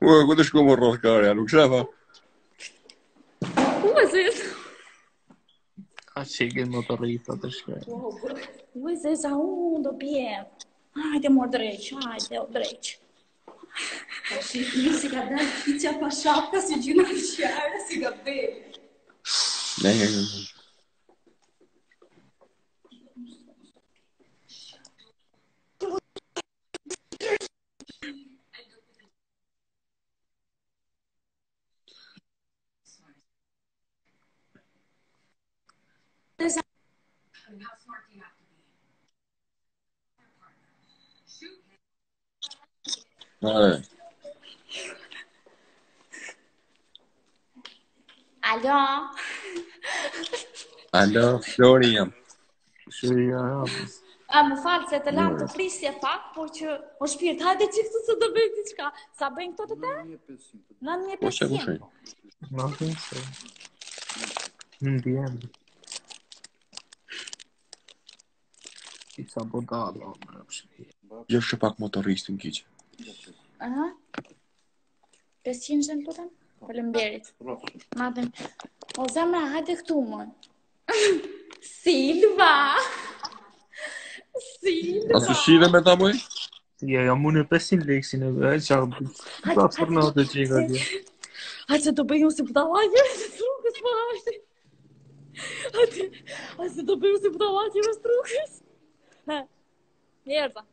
Ué, quantas como o que não gostava. Duas vezes. Ah, chega, meu torrito, até chegar. Duas vezes a um, do Ai, deu mordrete, ai, deu drete. Siga daqui, te apaixonar, ficar se dinastiar, siga bem. Ale. Alo. Alo, Flori jam. Shëri nga po. A, më falë që të lamë të prisje pak, po që o shpirt, hajde që këtu se të Sa bëjmë këto të te? Në po, po, një pësim. Në një pësim. Në një Në një Në një Si sa bo dalë, o më Jo shë pak motoristin kiqë. Aha. 500 shënë të po tëmë? Falemberit. Madem. O zemra, hajde këtu më. Silva! Silva! A të shive me ta mëj? Ja, ja mune 500 lekë si në dhe, e që arë bëjtë. Ta përna të qikë atje. A që të bëjnë si përta lakje, së trukës, më ashtë. A që të bëjnë si përta lakje, së trukës. Mierda.